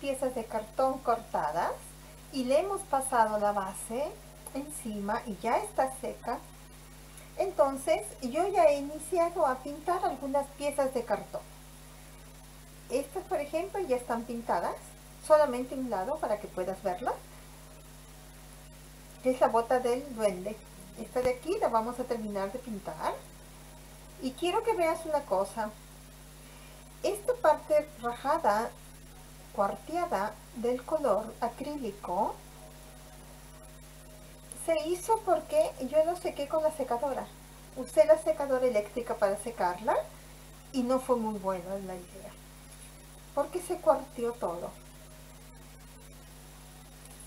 piezas de cartón cortadas y le hemos pasado la base encima y ya está seca, entonces yo ya he iniciado a pintar algunas piezas de cartón. Estas, por ejemplo, ya están pintadas, solamente un lado para que puedas verla. Es la bota del duende. Esta de aquí la vamos a terminar de pintar. Y quiero que veas una cosa. Esta parte rajada, cuarteada del color acrílico, se hizo porque yo lo sequé con la secadora. Usé la secadora eléctrica para secarla y no fue muy buena la idea. Porque se cuarteó todo.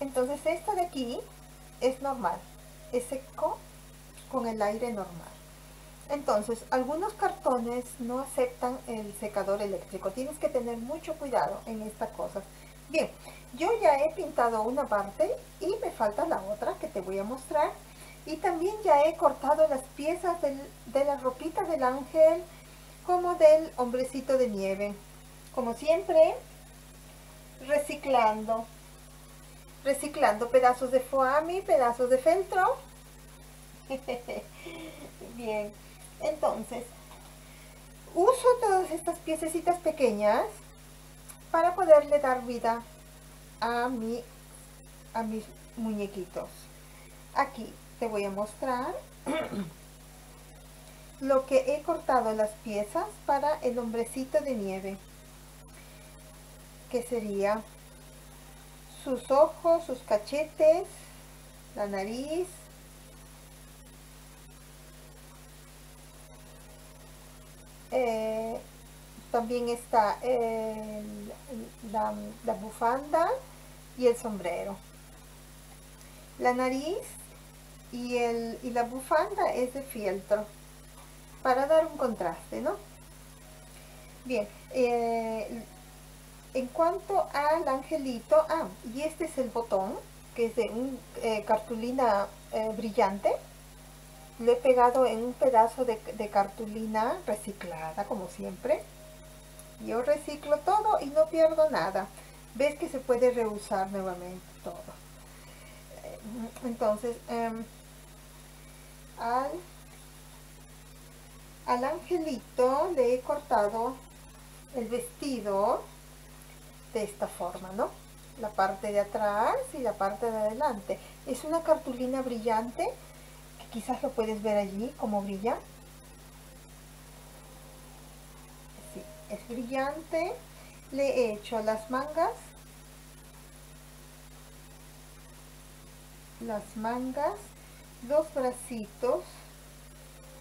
Entonces esta de aquí es normal. Es seco con el aire normal. Entonces, algunos cartones no aceptan el secador eléctrico. Tienes que tener mucho cuidado en estas cosas. Bien, yo ya he pintado una parte y me falta la otra que te voy a mostrar. Y también ya he cortado las piezas de la ropita del ángel como del hombrecito de nieve. Como siempre, reciclando. Reciclando pedazos de foami, pedazos de feltro. Bien, entonces, uso todas estas piececitas pequeñas para poderle dar vida a, mi, a mis muñequitos. Aquí te voy a mostrar lo que he cortado las piezas para el hombrecito de nieve. Que sería sus ojos, sus cachetes, la nariz, eh, también está la, bufanda y el sombrero. La nariz y, el, y la bufanda es de fieltro para dar un contraste, ¿no? Bien, eh, en cuanto al angelito, ah, y este es el botón, que es de un, eh, cartulina brillante, lo he pegado en un pedazo de, cartulina reciclada, como siempre. Yo reciclo todo y no pierdo nada. Ves que se puede reusar nuevamente todo. Entonces, em, al, al angelito le he cortado el vestido de esta forma, ¿no? La parte de atrás y la parte de adelante. Es una cartulina brillante quizás lo puedes ver allí como brilla. Sí, es brillante. Le he hecho las mangas. Las mangas los bracitos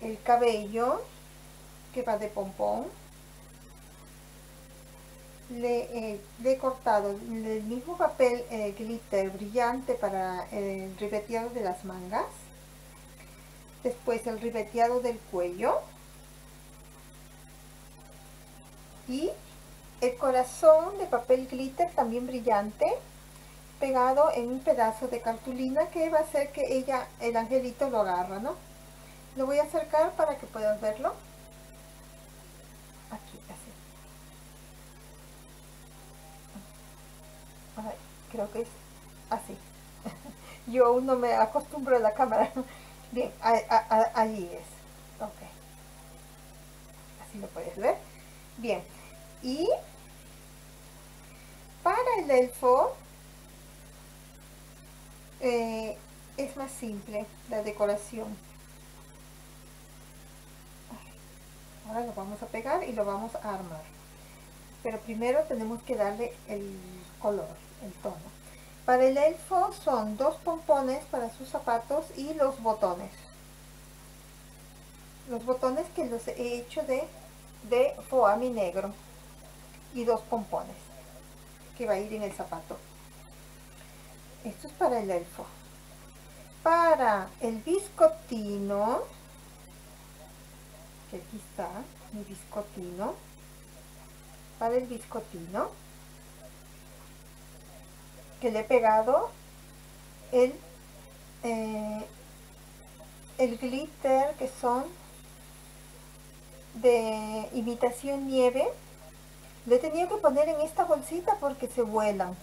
el cabello que va de pompón. Le, he cortado el mismo papel eh, glitter brillante para el ribeteado de las mangas después el ribeteado del cuello y el corazón de papel glitter también brillante pegado en un pedazo de cartulina que va a hacer que ella, el angelito lo agarra, ¿no? Lo voy a acercar para que puedas verlo. Aquí, así. creo que es así. Yo aún no me acostumbro a la cámara. Bien, ahí es. Ok. Así lo puedes ver. Bien. Y para el elfo eh, es más simple la decoración. Ahora lo vamos a pegar y lo vamos a armar. Pero primero tenemos que darle el color, el tono. Para el elfo son dos pompones para sus zapatos y los botones. Los botones que los he hecho de, de foami negro. Y dos pompones que va a ir en el zapato. Esto es para el elfo. Para el biscotino, que aquí está mi biscotino. Para el biscotino que le he pegado el, eh, el glitter que son de imitación nieve Lo he tenido que poner en esta bolsita porque se vuelan.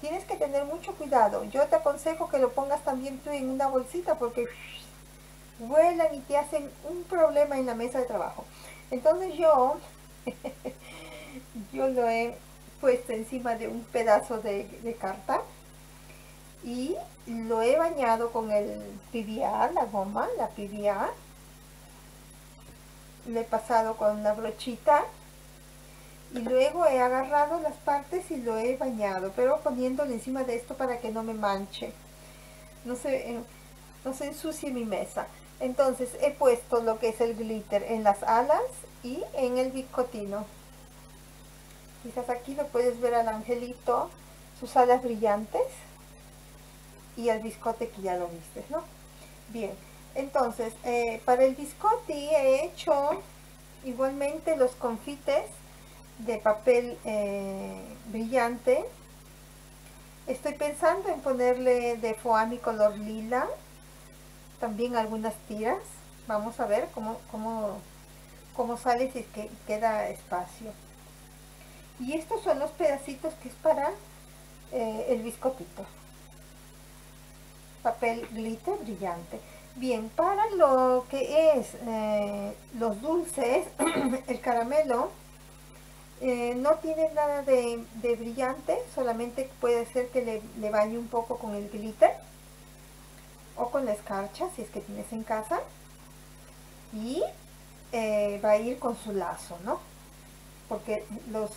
Tienes que tener mucho cuidado. Yo te aconsejo que lo pongas también tú en una bolsita porque vuelan y te hacen un problema en la mesa de trabajo. Entonces yo, yo lo he puesto encima de un pedazo de, carta y lo he bañado con el PVA, la goma, la PVA. Le he pasado con la brochita y luego he agarrado las partes y lo he bañado, pero poniéndole encima de esto para que no me manche. No se, eh, no se ensucie mi mesa. Entonces he puesto lo que es el glitter en las alas y en el biscotino. Quizás aquí lo puedes ver al angelito, sus alas brillantes y el biscote que ya lo viste, ¿no? Bien, entonces eh, para el biscotti he hecho igualmente los confites de papel eh, brillante. Estoy pensando en ponerle de foami color lila, también algunas tiras. Vamos a ver cómo, cómo, cómo sale si queda espacio. Y estos son los pedacitos que es para eh, el biscotito papel glitter brillante. Bien, para lo que es eh, los dulces, el caramelo eh, no tiene nada de, brillante, solamente puede ser que le, le, bañe un poco con el glitter o con la escarcha, si es que tienes en casa. Y va a ir con su lazo, ¿no? Porque los,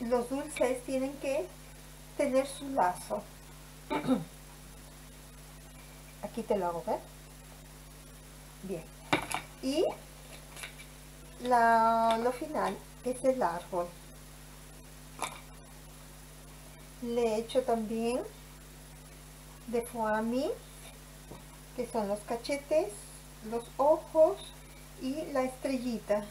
los dulces tienen que tener su lazo. Aquí te lo hago ver. Bien. Y lo final es el árbol. Le he hecho también de foami, que son los cachetes, los ojos y la estrellita.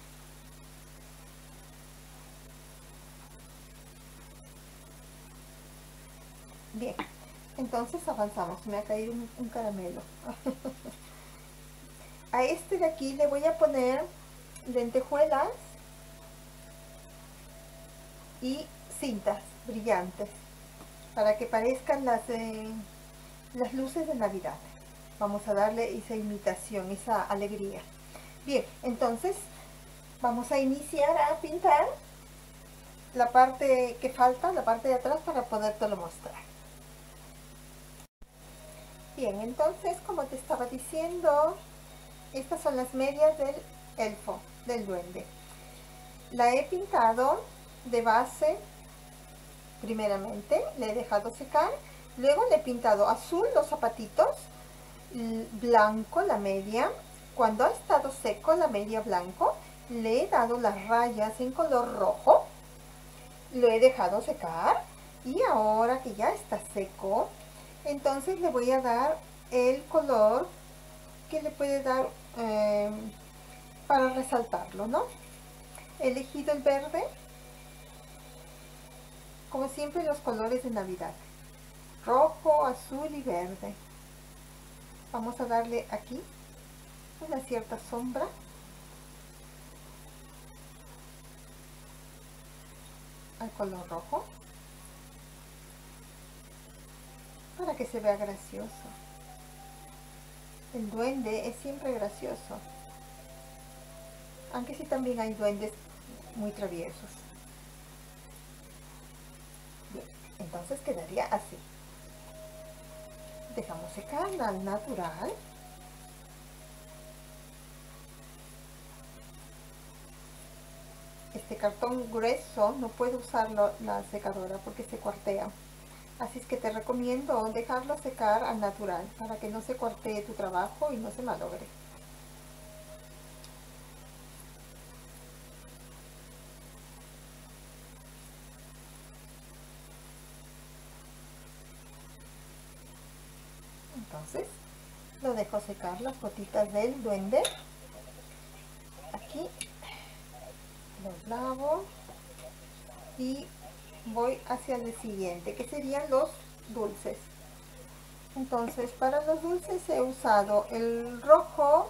Bien. Entonces avanzamos, me ha caído un, caramelo. a este de aquí le voy a poner lentejuelas y cintas brillantes para que parezcan las, las luces de Navidad. Vamos a darle esa imitación, esa alegría. Bien, entonces vamos a iniciar a pintar la parte que falta, la parte de atrás para podértelo mostrar. Bien, entonces como te estaba diciendo, estas son las medias del elfo, del duende. La he pintado de base, primeramente, le he dejado secar, luego le he pintado azul los zapatitos, blanco la media, cuando ha estado seco la media blanco, le he dado las rayas en color rojo, lo he dejado secar y ahora que ya está seco, entonces le voy a dar el color que le puede dar em, para resaltarlo, ¿no? He elegido el verde, como siempre los colores de Navidad, rojo, azul y verde. Vamos a darle aquí una cierta sombra. al color rojo. Para que se vea gracioso. El duende es siempre gracioso. Aunque sí también hay duendes muy traviesos. Entonces quedaría así. Dejamos secar al natural. Este cartón grueso no puedo usarlo la secadora porque se cuartea. Así es que te recomiendo dejarlo secar al natural para que no se cuartee tu trabajo y no se malogre. Entonces, lo dejo secar las gotitas del duende. Aquí los lavo y voy hacia el siguiente, que serían los dulces. Entonces, para los dulces he usado el rojo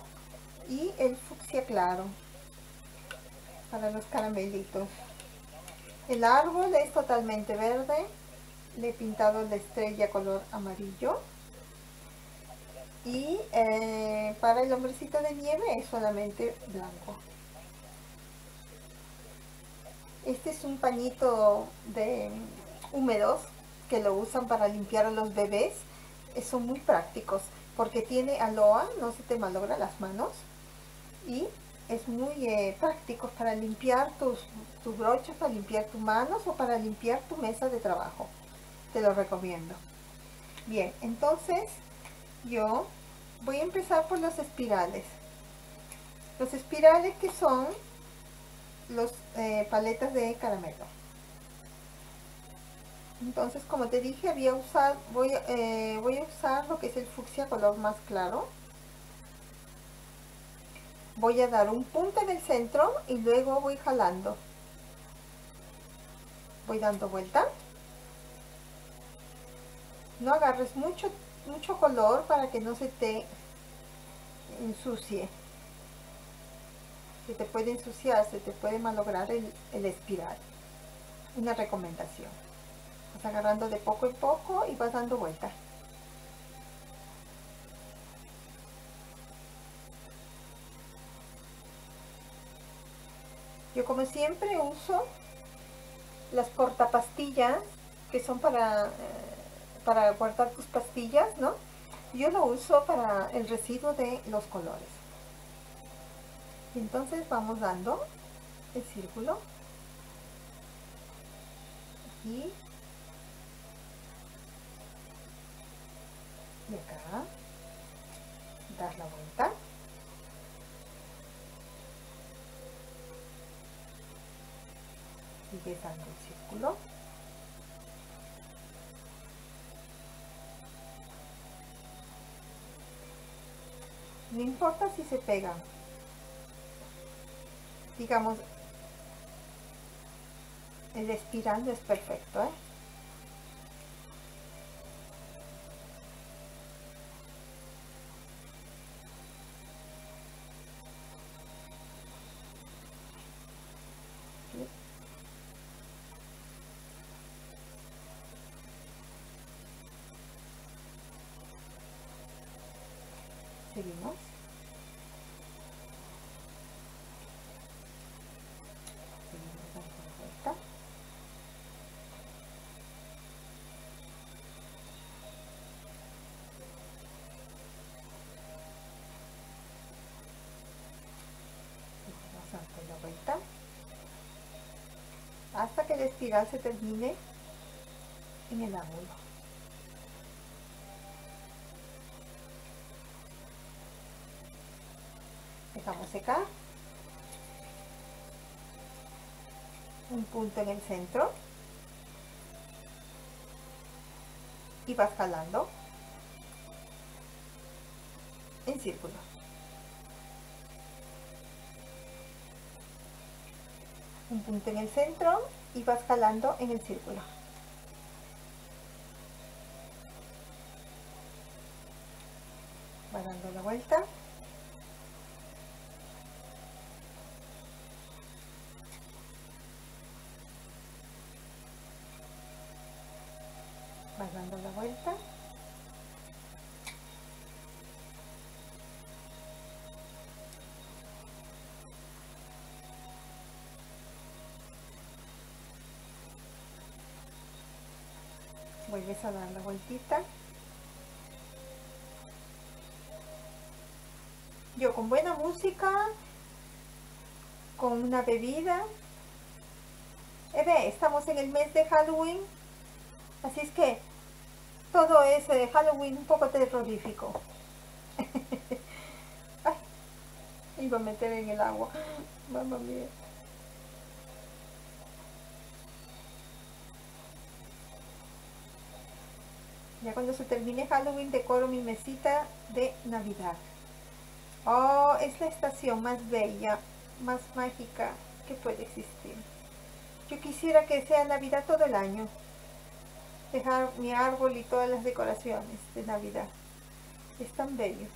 y el fucsia claro. para los caramelitos. El árbol es totalmente verde. Le he pintado la estrella color amarillo. Y eh, para el hombrecito de nieve es solamente blanco. Este es un pañito de húmedos que lo usan para limpiar a los bebés. Son muy prácticos porque tiene aloe, no se te malogra las manos. Y es muy eh, práctico para limpiar tus, tus broches, para limpiar tus manos o para limpiar tu mesa de trabajo. Te lo recomiendo. Bien, entonces yo voy a empezar por los espirales. Los espirales que son los eh, paletas de caramelo. Entonces, como te dije, voy a usar, voy, eh, voy a usar lo que es el fucsia color más claro. Voy a dar un punto en el centro y luego voy jalando. Voy dando vuelta. No agarres mucho, mucho color para que no se te ensucie. Se te puede ensuciar, se te puede malograr el, el espiral. Una recomendación. Vas agarrando de poco en poco y vas dando vuelta. Yo como siempre uso las portapastillas que son para, eh, para guardar tus pastillas, ¿no? Yo lo uso para el residuo de los colores. Entonces vamos dando el círculo. Aquí. Y acá. Dar la vuelta. Sigue dando el círculo. No importa si se pegan. Digamos, el espiral es perfecto, ¿eh? seguimos seguimos dando la vuelta seguimos dando la vuelta el espiral se termine en el ángulo. Dejamos secar. Un punto en el centro. Y vas jalando en círculo. Un punto en el centro y vas jalando en el círculo va dando la vuelta vas dando la vuelta a dar la vueltita yo con buena música con una bebida eh, estamos en el mes de Halloween así es que todo de Halloween un poco terrorífico. Ay, iba a meter en el agua. Mamma mía. Ya cuando se termine Halloween decoro mi mesita de Navidad. Oh, es la estación más bella, más mágica que puede existir. Yo quisiera que sea Navidad todo el año dejar mi árbol y todas las decoraciones de Navidad. Es tan bello.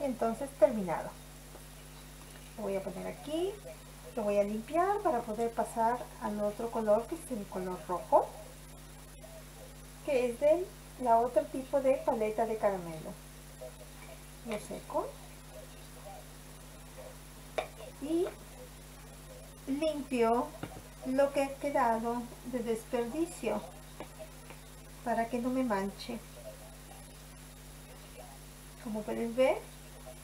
Entonces terminado. Lo voy a poner aquí, lo voy a limpiar para poder pasar al otro color que es el color rojo, que es de la otro tipo de paleta de caramelo. Lo seco. Y limpio lo que ha quedado de desperdicio para que no me manche. Como puedes ver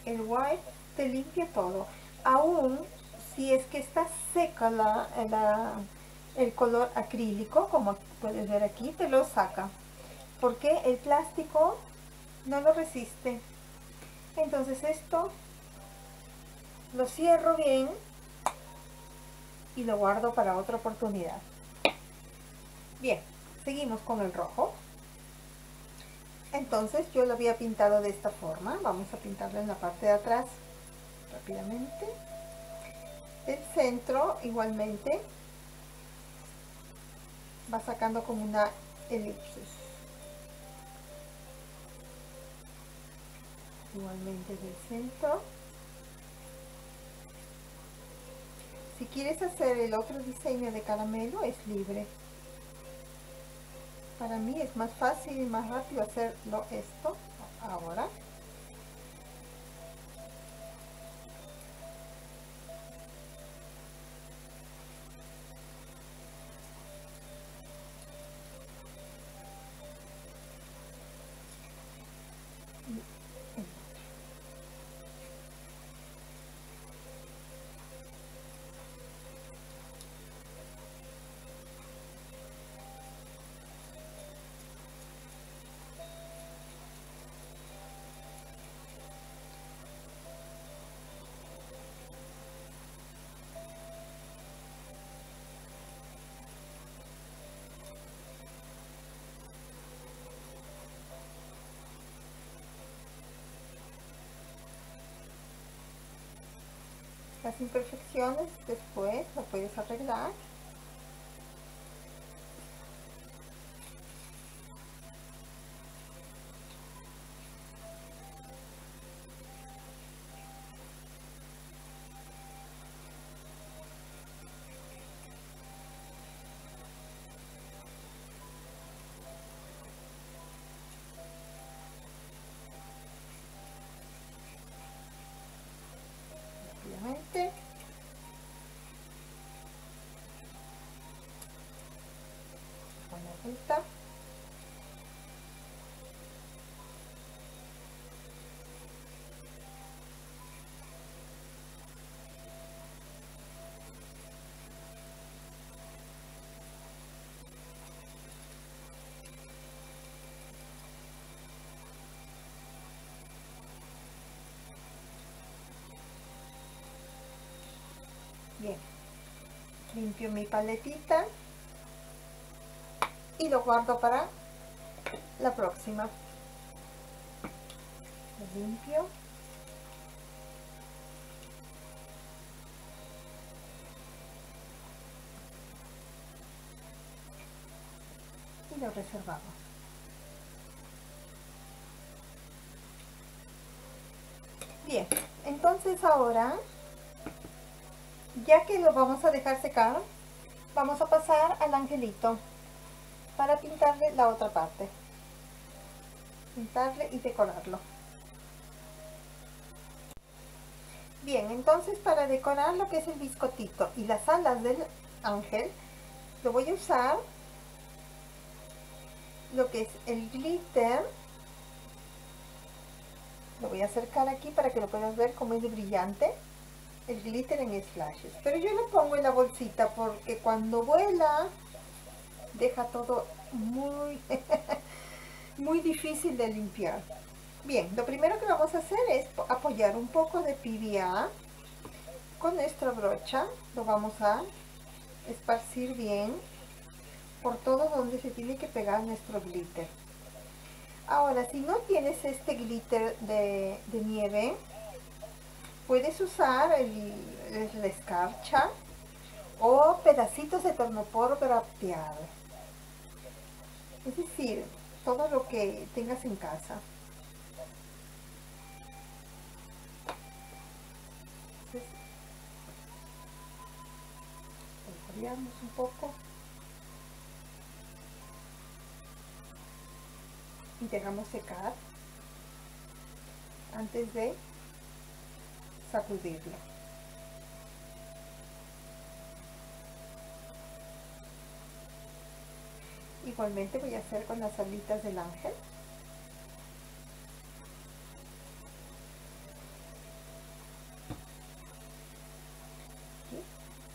el white te limpia todo. Aún si es que está seca la, el color acrílico como puedes ver aquí te lo saca porque el plástico no lo resiste entonces esto lo cierro bien y lo guardo para otra oportunidad. Bien, seguimos con el rojo. Entonces yo lo había pintado de esta forma. Vamos a pintarlo en la parte de atrás rápidamente. El centro igualmente va sacando como una elipsis. Igualmente del centro. Si quieres hacer el otro diseño de caramelo es libre. Para mí es más fácil y más rápido hacerlo esto ahora. Las imperfecciones después lo puedes arreglar limpio mi paletita y lo guardo para la próxima. Lo limpio. Y lo reservamos. Bien, entonces ahora ya que lo vamos a dejar secar, vamos a pasar al angelito para pintarle la otra parte. Pintarle y decorarlo. Bien, entonces para decorar lo que es el biscotito y las alas del ángel, lo voy a usar lo que es el glitter. Lo voy a acercar aquí para que lo puedas ver como es brillante glitter en splashes. Pero yo lo pongo en la bolsita porque cuando vuela deja todo muy, muy difícil de limpiar. Bien, lo primero que vamos a hacer es apoyar un poco de PVA con nuestra brocha. Lo vamos a esparcir bien por todo donde se tiene que pegar nuestro glitter. Ahora, si no tienes este glitter de nieve, puedes usar el, la escarcha o pedacitos de tornoporo grapeado. Es decir, todo lo que tengas en casa. apoyamos un poco y dejamos secar antes de sacudirlo. Igualmente voy a hacer con las alitas del ángel.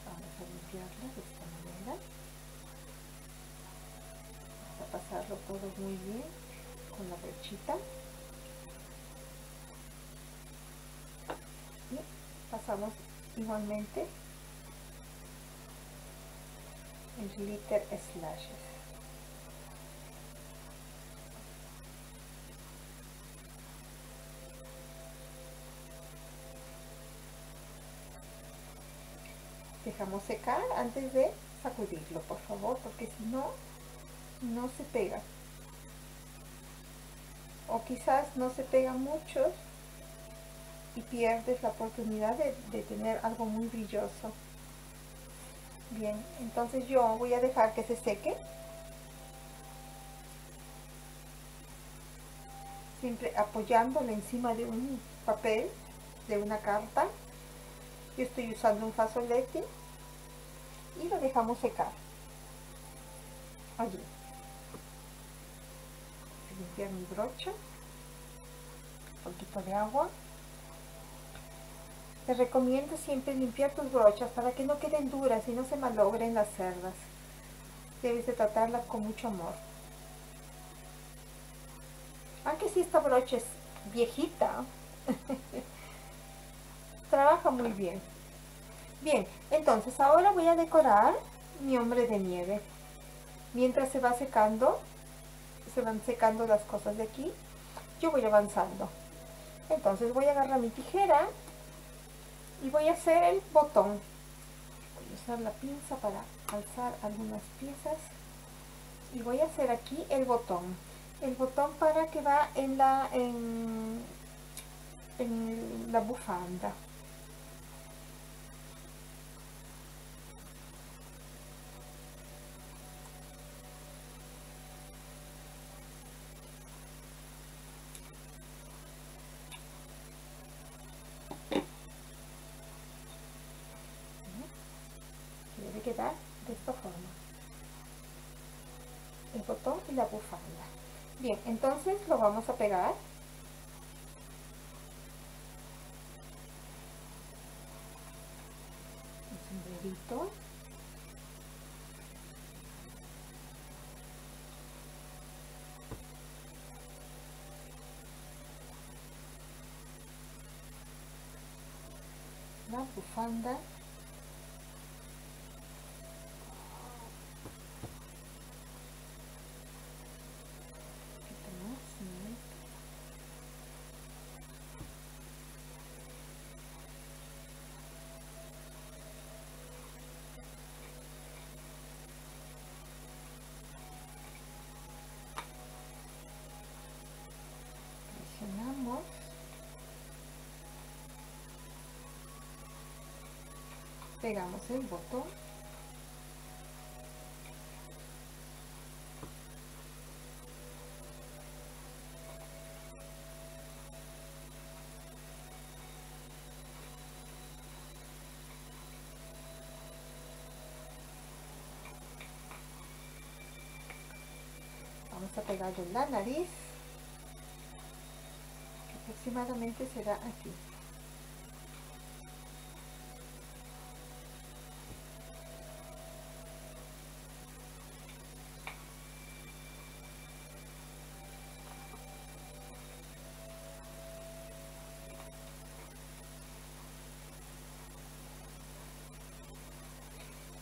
Vamos a limpiarla de esta manera. A pasarlo todo muy bien con la brochita. Y pasamos igualmente el glitter slashes. dejamos secar antes de sacudirlo por favor porque si no no se pega o quizás no se pega mucho y pierdes la oportunidad de, tener algo muy brilloso bien entonces yo voy a dejar que se seque siempre apoyándolo encima de un papel de una carta yo estoy usando un fasoletti y lo dejamos secar. Allí. Limpiar mi brocha. Un poquito de agua. Te recomiendo siempre limpiar tus brochas para que no queden duras y no se malogren las cerdas. Debes de tratarlas con mucho amor. Aunque si esta brocha es viejita, trabaja muy bien. Bien, entonces ahora voy a decorar mi hombre de nieve. Mientras se va secando, se van secando las cosas de aquí, yo voy avanzando. Entonces voy a agarrar mi tijera y voy a hacer el botón. Voy a usar la pinza para alzar algunas piezas y voy a hacer aquí el botón. El botón para que va en la, en, en la bufanda. quedar de esta forma el botón y la bufanda bien entonces lo vamos a pegar. El sombrerito la bufanda pegamos el botón. Vamos a pegarlo en la nariz aproximadamente será aquí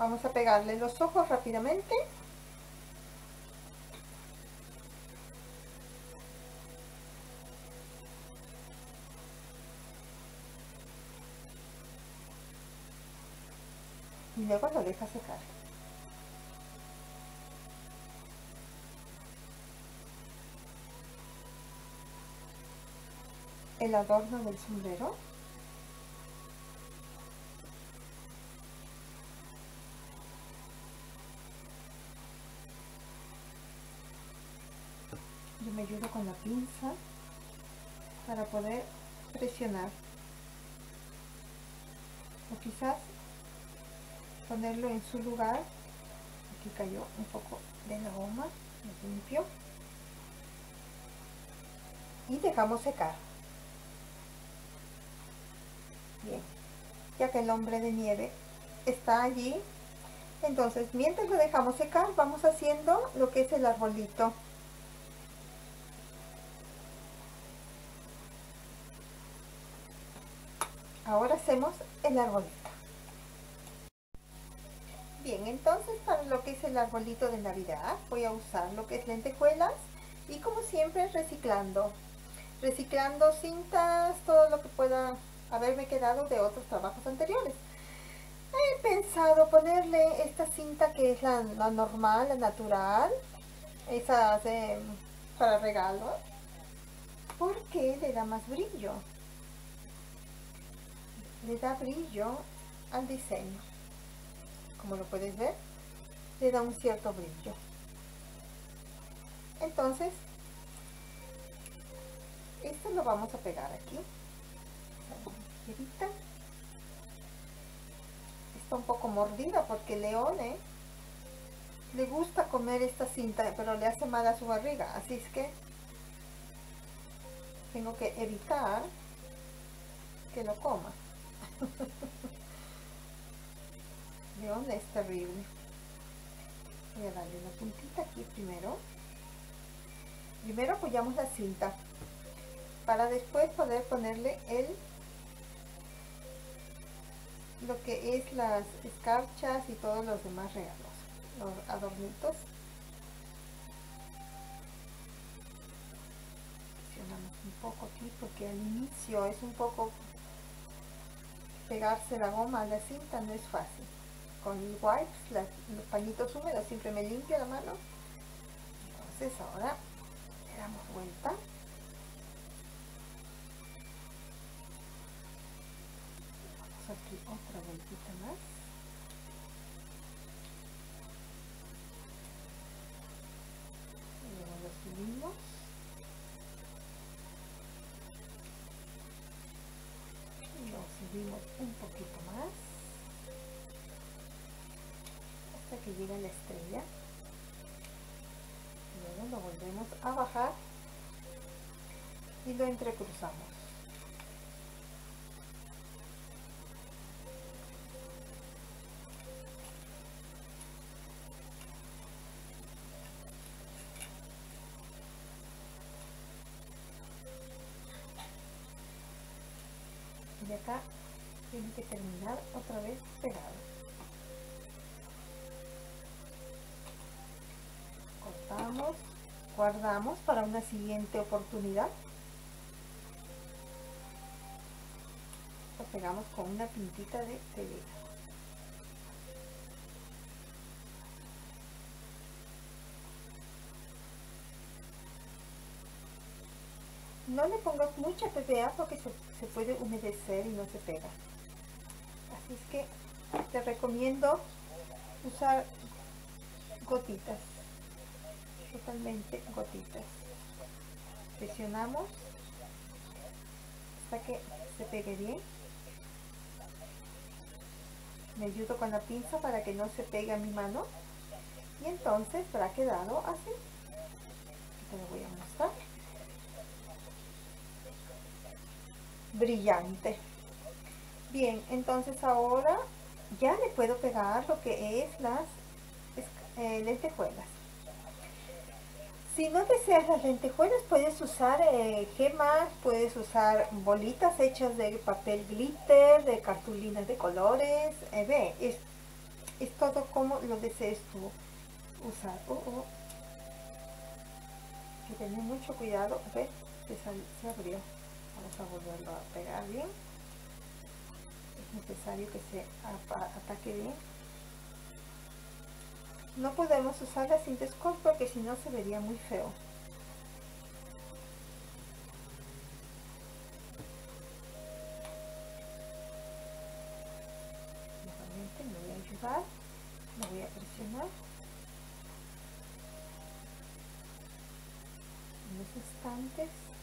Vamos a pegarle los ojos rápidamente. Y luego lo deja secar. El adorno del sombrero. me ayudo con la pinza para poder presionar o quizás ponerlo en su lugar aquí cayó un poco de la goma limpio y dejamos secar. Bien ya que el hombre de nieve está allí entonces mientras lo dejamos secar vamos haciendo lo que es el arbolito ahora hacemos el arbolito. Bien entonces para lo que es el arbolito de navidad voy a usar lo que es lentejuelas y como siempre reciclando. Reciclando cintas todo lo que pueda haberme quedado de otros trabajos anteriores. He pensado ponerle esta cinta que es la, normal, la natural esa para regalo porque le da más brillo le da brillo al diseño. Como lo puedes ver le da un cierto brillo. Entonces esto lo vamos a pegar aquí. Está un poco mordida porque Leone le gusta comer esta cinta pero le hace mal a su barriga. Así es que tengo que evitar que lo coma León es terrible. Voy a darle una puntita aquí primero. Primero apoyamos la cinta para después poder ponerle el lo que es las escarchas y todos los demás regalos, los adornitos. Un poco aquí porque al inicio es un poco pegarse la goma a la cinta no es fácil. Con wipes, los pañitos húmedos, siempre me limpio la mano. Entonces ahora le damos vuelta. Vamos aquí otra vueltita más. Y luego lo subimos. Un poquito más. Hasta que llegue la estrella. Luego lo volvemos a bajar y lo entrecruzamos y acá tiene otra vez pegado. Cortamos guardamos para una siguiente oportunidad. Lo pegamos con una pintita de telera. No le pongas mucha PPA porque se puede humedecer y no se pega es que te recomiendo usar gotitas totalmente gotitas. Presionamos hasta que se pegue bien. Me ayudo con la pinza para que no se pegue a mi mano. Y entonces ha quedado así. Te lo voy a mostrar. Brillante Bien, entonces ahora ya le puedo pegar lo que es las eh, lentejuelas. Si no deseas las lentejuelas, puedes usar eh, gemas, puedes usar bolitas hechas de papel glitter, de cartulinas de colores. Eh, ve, es, es, todo como lo desees tú usar. Oh, oh. que tener mucho cuidado. Ve, se, se abrió. Vamos a volverlo a pegar bien necesario que se ataque bien. No podemos usar la cinta score porque si no se vería muy feo. Nuevamente me voy a ayudar me voy a presionar. No restantes. Voy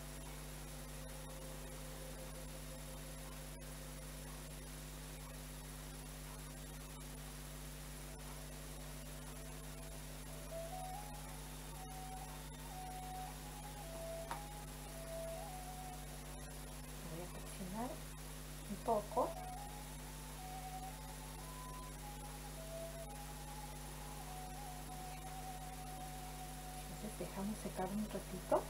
dejamos secar un ratito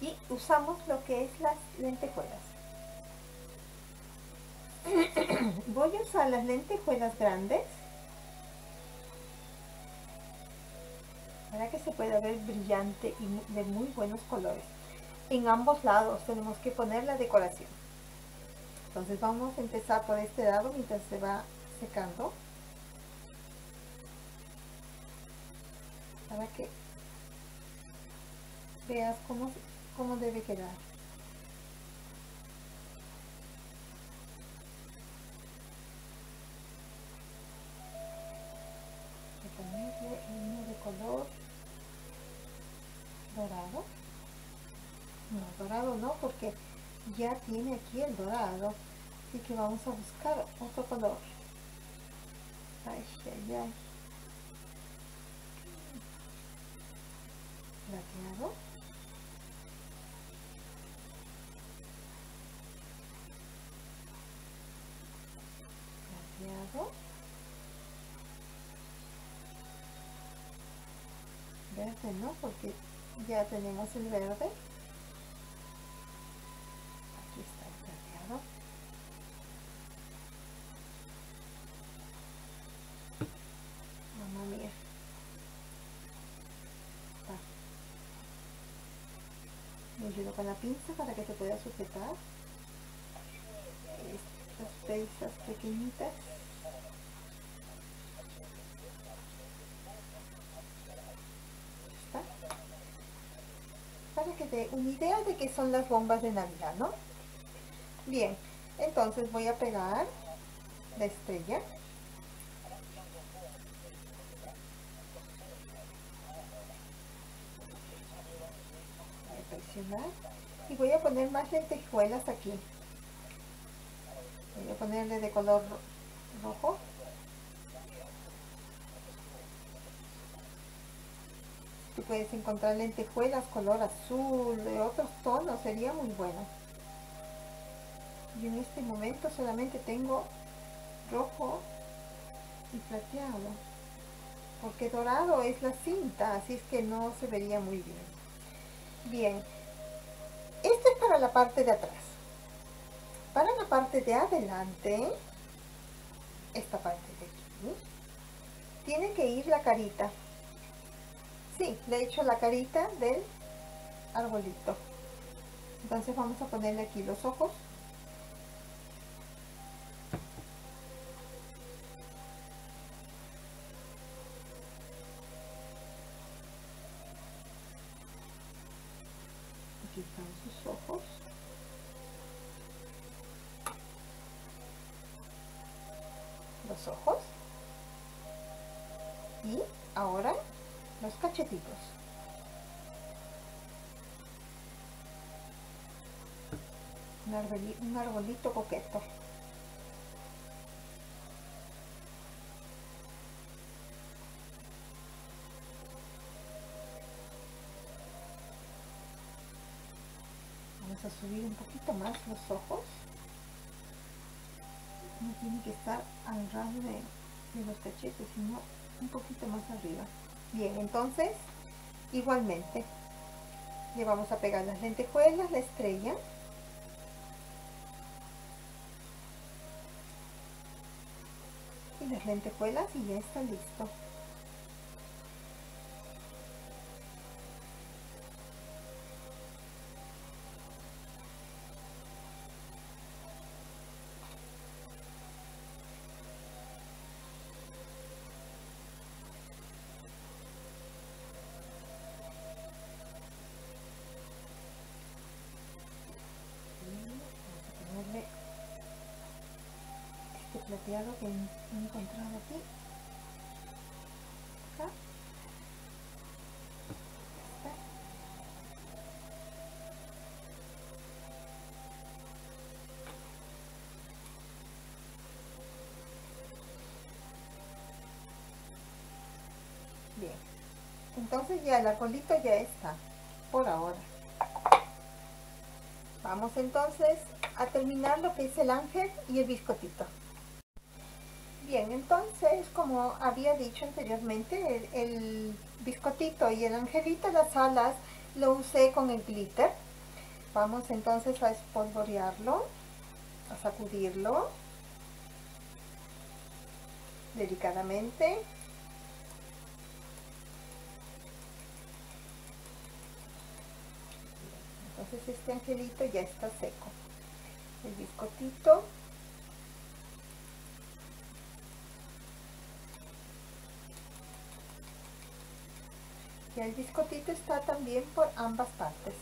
y usamos lo que es las lentejuelas. Voy a usar las lentejuelas grandes para que se pueda ver brillante y de muy buenos colores. En ambos lados tenemos que poner la decoración. Entonces vamos a empezar por este lado mientras se va secando. Para que veas cómo, cómo debe quedar. Ponerle uno de color dorado. No, dorado no, porque ya tiene aquí el dorado. Así que vamos a buscar otro color. Ay, ay, ay. Plateado. No, porque ya tenemos el verde. Aquí está el plateado. Mamma mía. Me ayudo con la pinza para que se pueda sujetar. Estas piezas pequeñitas. Está. Una idea de qué son las bombas de Navidad, ¿no? Bien, entonces voy a pegar la estrella. Voy a presionar y voy a poner más lentejuelas aquí. Voy a ponerle de color rojo. Tú puedes encontrar lentejuelas color azul, de otros tonos, sería muy bueno. Y en este momento solamente tengo rojo y plateado. Porque dorado es la cinta, así es que no se vería muy bien. Bien, esto es para la parte de atrás. Para la parte de adelante, esta parte de aquí, tiene que ir la carita. Sí, le he hecho la carita del arbolito. Entonces vamos a ponerle aquí los ojos. Aquí están sus ojos. Los ojos. Y ahora los cachetitos. Un, arboli- un arbolito coqueto. Vamos a subir un poquito más los ojos. No tiene que estar al ras de, de los cachetes, sino un poquito más arriba. Bien, entonces, igualmente, le vamos a pegar las lentejuelas, la estrella. Y las lentejuelas y ya está listo. Este plateado que he encontrado aquí. Acá. Está. Bien. Entonces ya el arbolito ya está. Por ahora. Vamos entonces a terminar lo que es el ángel y el biscotito. Bien, entonces, como había dicho anteriormente, el, el, biscotito y el angelito, las alas, lo usé con el glitter. Vamos entonces a espolvorearlo, a sacudirlo delicadamente. Entonces este angelito ya está seco. El biscotito y el biscotito está también por ambas partes.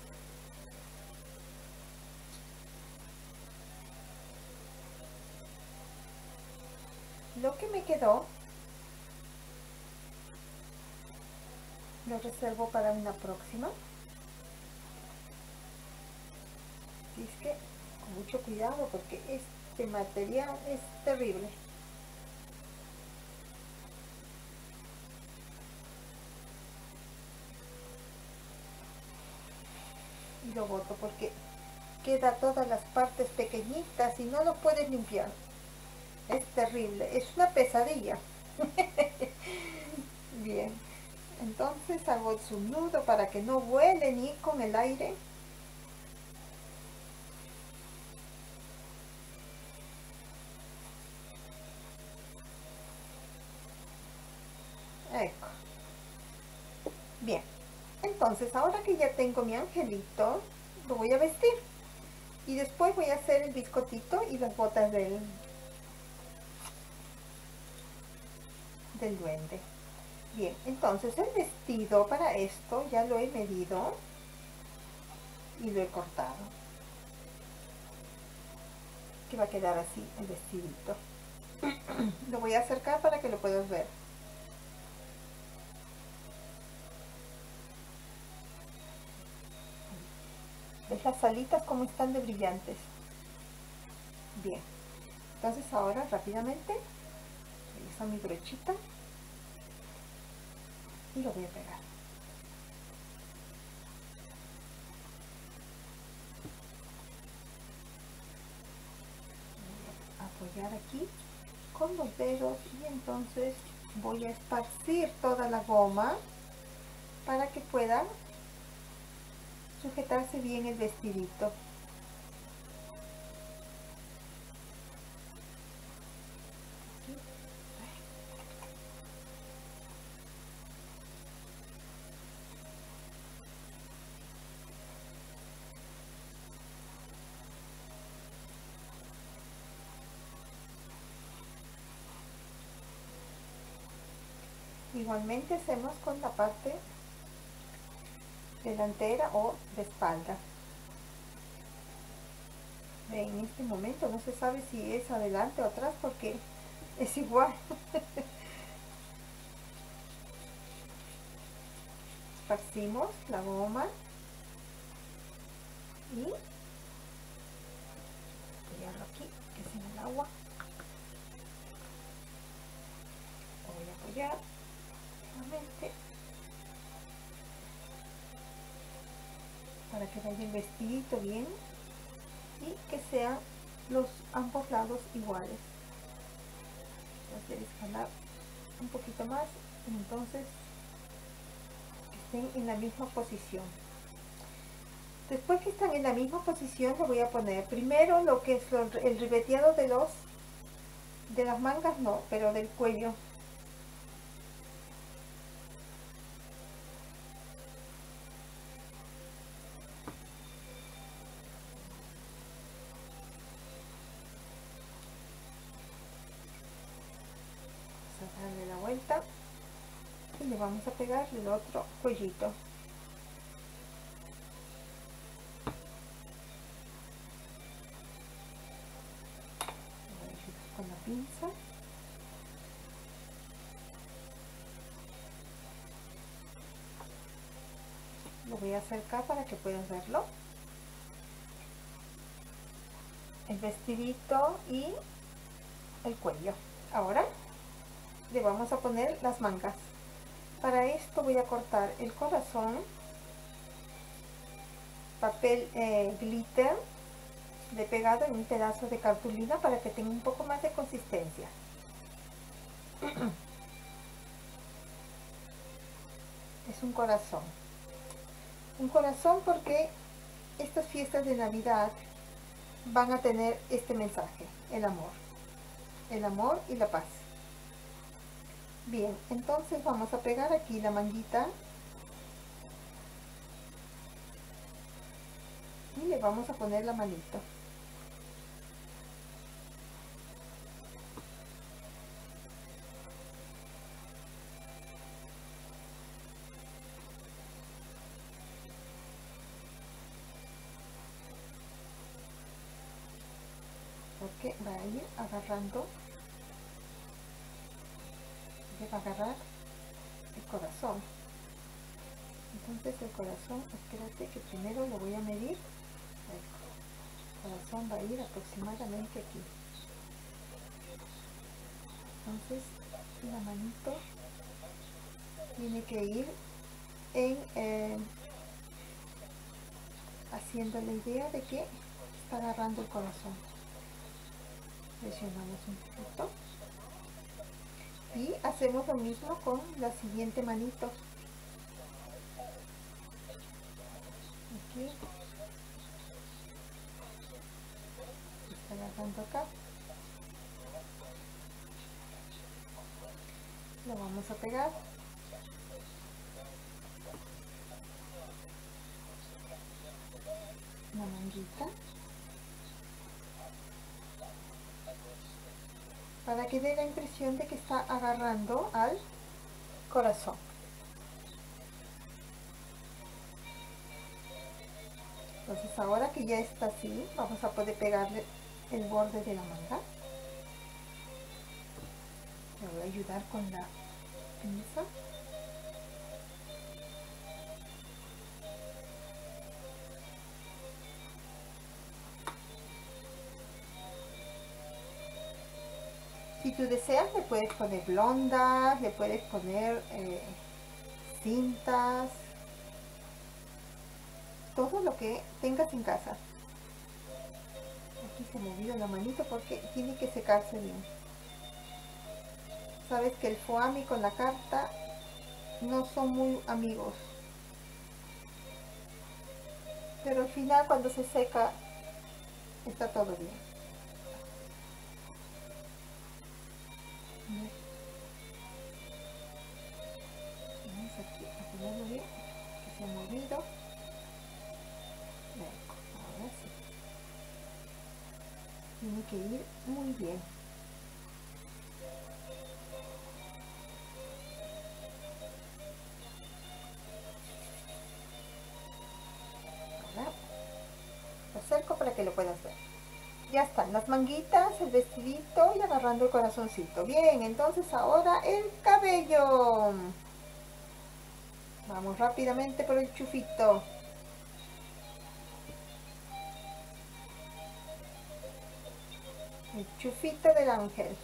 Lo que me quedó lo reservo para una próxima. Así es que con mucho cuidado porque este material es terrible. Y lo boto porque queda todas las partes pequeñitas y no lo puedes limpiar. Es terrible, es una pesadilla. Bien, entonces hago su nudo para que no vuele ni con el aire. Eco. Bien, entonces ahora que ya tengo mi angelito, lo voy a vestir. Y después voy a hacer el biscotito y las botas del, del duende. Bien, entonces el vestido para esto ya lo he medido y lo he cortado. Que va a quedar así el vestidito. lo voy a acercar para que lo puedas ver. ¿Ves las alitas como están de brillantes? Bien. Entonces ahora rápidamente a mi brochita y lo voy a pegar. Voy a apoyar aquí con los dedos y entonces voy a esparcir toda la goma para que pueda sujetarse bien el vestidito. Igualmente hacemos con la parte delantera o de espalda. En este momento no se sabe si es adelante o atrás porque es igual. Esparcimos la goma y apoyarlo aquí, que es en el agua. Lo voy a apoyar para que vaya el vestidito bien y que sean los ambos lados iguales voy a escalar un más entonces estén en la misma posición. Después que están en la misma posición le voy a poner primero lo que es el ribeteado de los de las mangas no pero del cuello darle la vuelta y le vamos a pegar el otro cuellito con la pinza. Lo voy a acercar para que puedan verlo. El vestidito y el cuello. Ahora le vamos a poner las mangas para esto voy a cortar el corazón, papel eh, glitter, de pegado en un pedazo de cartulina para que tenga un poco más de consistencia. Es un corazón. Un corazón porque estas fiestas de Navidad van a tener este mensaje, el amor. El amor y la paz. Bien, entonces vamos a pegar aquí la manguita y le vamos a poner la manito. porque va a ir agarrando va a agarrar el corazón entonces el corazón espérate que primero lo voy a medir. El corazón va a ir aproximadamente aquí. Entonces la manito tiene que ir en eh, haciendo la idea de que está agarrando el corazón. Presionamos un poquito. Y hacemos lo mismo con la siguiente manito aquí está agarrando acá. Lo vamos a pegar. Una manguita. Para que dé la impresión de que está agarrando al corazón. Entonces ahora que ya está así, vamos a poder pegarle el borde de la manga. Le voy a ayudar con la pinza. Si tú deseas, le puedes poner blondas, le puedes poner eh, cintas, todo lo que tengas en casa. Aquí se me olvida la manito porque tiene que secarse bien. Sabes que el foami con la carta no son muy amigos. Pero al final cuando se seca está todo bien. Ir muy bien. Lo acerco para que lo puedas ver ya están las manguitas, el vestidito y agarrando el corazoncito. Bien, entonces ahora el cabello. Vamos rápidamente por el chufito. El chufito del ángel.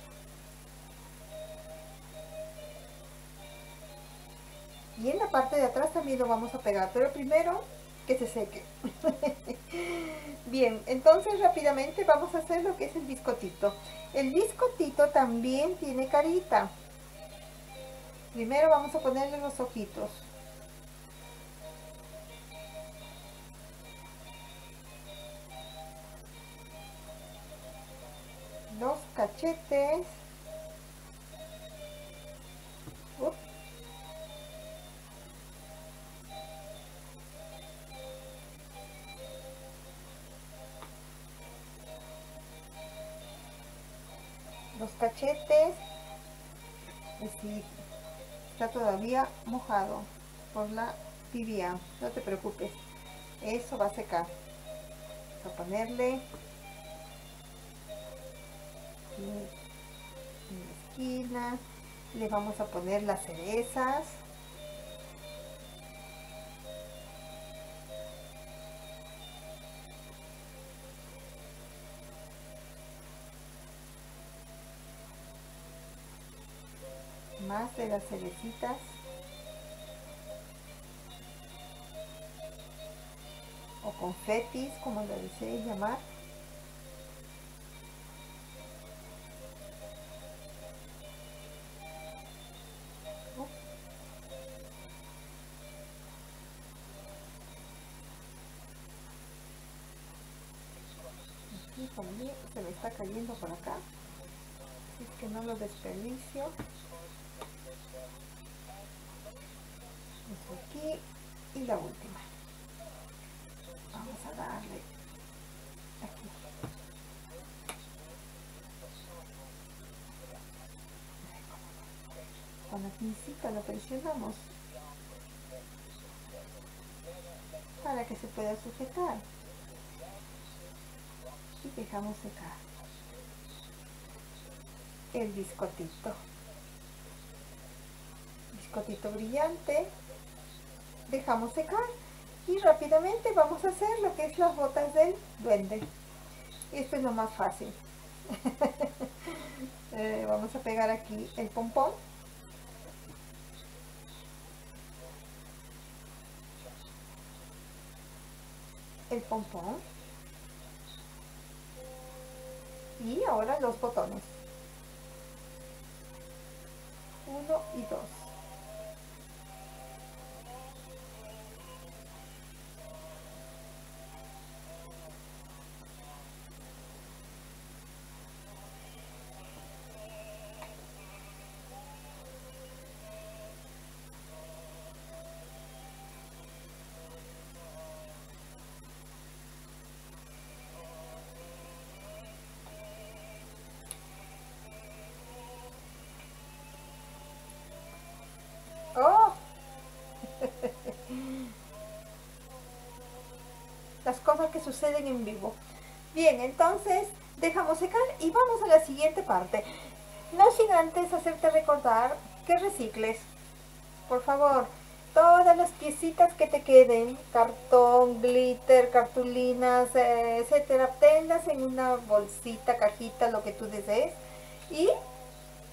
Y en la parte de atrás también lo vamos a pegar, pero primero que se seque. Bien, entonces rápidamente vamos a hacer lo que es el biscotito. El biscotito también tiene carita. Primero vamos a ponerle los ojitos. Cachetes. los cachetes. Si está todavía mojado por la tibia no te preocupes eso va a secar. Vamos a ponerle en esquina le vamos a poner las cerezas. Más de las cerecitas. O confetis como lo desees llamar. Eso aquí y la última. Vamos a darle aquí. Con la pincita lo presionamos para que se pueda sujetar. Y dejamos secar el biscotito. Biscotito brillante. Dejamos secar y rápidamente vamos a hacer lo que es las botas del duende. Esto es lo más fácil. Eh, vamos a pegar aquí el pompón. El pompón. Y ahora los botones y 2 Las cosas que suceden en vivo. Bien, entonces dejamos secar y vamos a la siguiente parte. No sin antes hacerte recordar que recicles. Por favor, todas las piecitas que te queden, cartón, glitter, cartulinas, eh, etcétera, tenlas en una bolsita, cajita, lo que tú desees y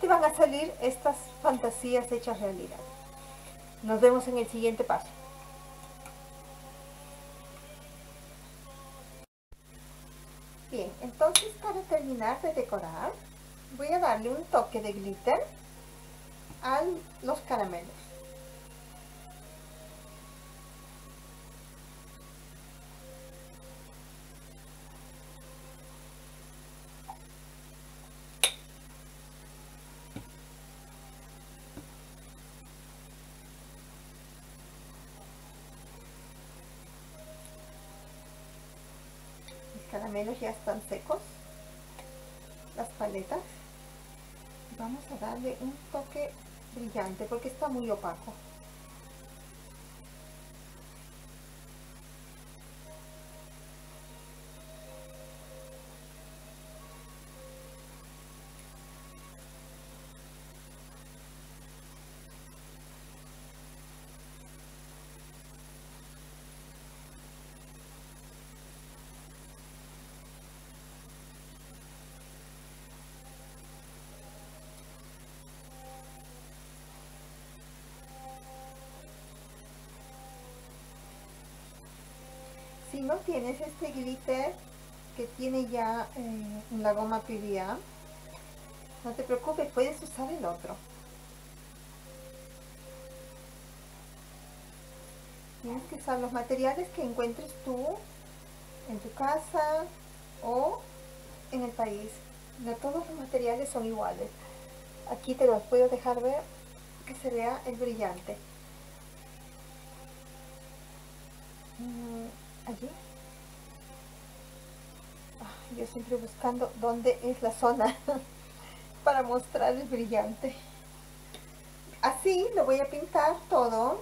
te van a salir estas fantasías hechas realidad. Nos vemos en el siguiente paso. Bien, entonces para terminar de decorar, voy a darle un toque de glitter a los caramelos. Caramelos ya están secos las paletas. Vamos a darle un toque brillante porque está muy opaco si no tienes este glitter que tiene ya eh, la goma PVA, no te preocupes, puedes usar el otro. Tienes que usar los materiales que encuentres tú en tu casa o en el país. No todos los materiales son iguales. Aquí te los puedo dejar ver que se vea el brillante. Mm, allí ah, yo siempre buscando dónde es la zona para mostrar el brillante. Así lo voy a pintar todo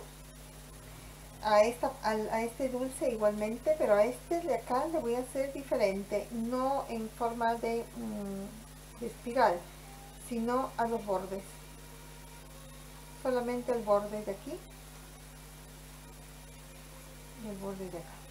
a, esta, a, este dulce igualmente pero a este de acá le voy a hacer diferente no en forma de, mm, de espiral sino a los bordes. Solamente el borde de aquí y el borde de acá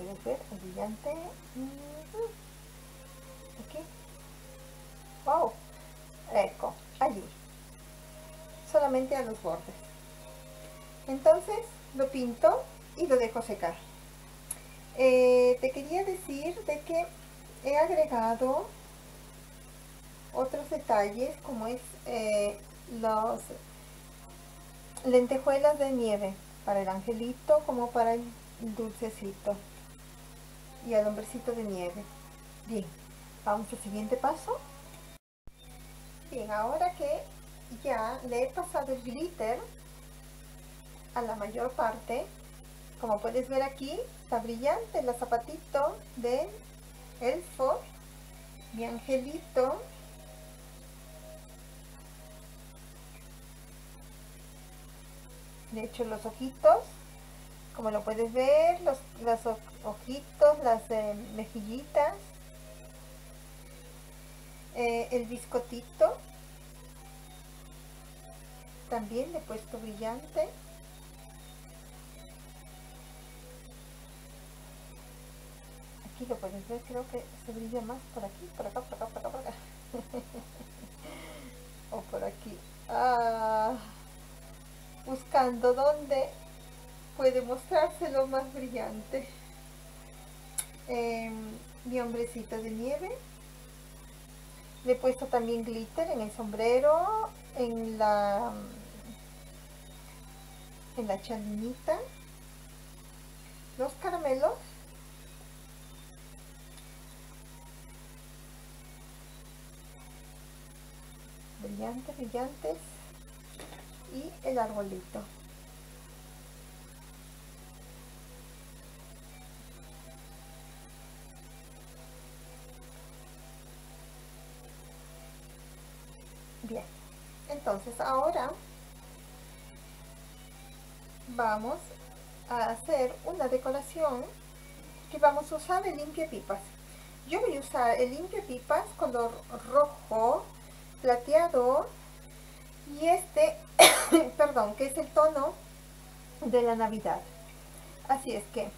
puedes ver el brillante aquí wow eco allí solamente a los bordes entonces lo pinto y lo dejo secar. Eh, te quería decir de que he agregado otros detalles como es eh, los lentejuelas de nieve para el angelito como para el dulcecito y al hombrecito de nieve. Bien vamos al siguiente paso. Bien ahora que ya le he pasado el glitter a la mayor parte. Como puedes ver aquí está brillante el zapatito de elfo mi angelito. De hecho los ojitos como lo puedes ver los, ojitos las eh, mejillitas. Eh, el biscotito también le he puesto brillante aquí lo puedes ver creo que se brilla más por aquí por acá por acá por acá por acá o por aquí ah buscando dónde puede mostrárselo más brillante. Em, mi hombrecito de nieve. Le he puesto también glitter en el sombrero, en la en la chalinita, los caramelos, brillantes, brillantes, y el arbolito. Bien, entonces ahora vamos a hacer una decoración que vamos a usar el limpia pipas. Yo voy a usar el limpia pipas color rojo, plateado y este perdón, que es el tono de la Navidad. Así es que,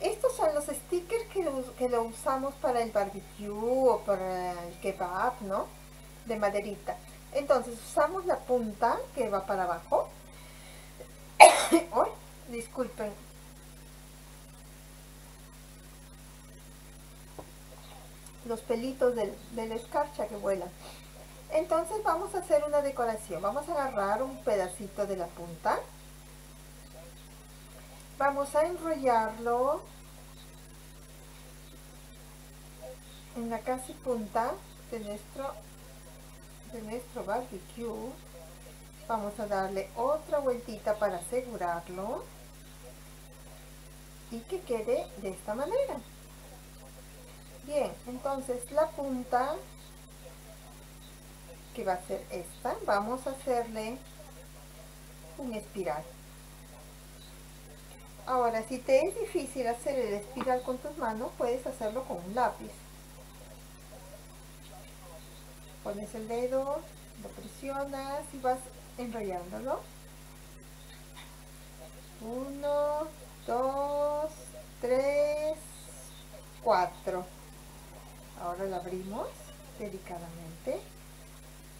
estos son los stickers que que lo usamos para el barbecue o para el kebab, ¿no? De maderita. Entonces usamos la punta que va para abajo. disculpen. Los pelitos de la escarcha que vuelan. Entonces vamos a hacer una decoración. Vamos a agarrar un pedacito de la punta. Vamos a enrollarlo en la casi punta de nuestro, de nuestro barbecue. Vamos a darle otra vueltita para asegurarlo. Y que quede de esta manera. Bien, entonces la punta que va a ser esta vamos a hacerle un espiral. Ahora si te es difícil hacer el espiral con tus manos puedes hacerlo con un lápiz. Pones el dedo lo presionas y vas enrollándolo uno dos tres cuatro ahora lo abrimos delicadamente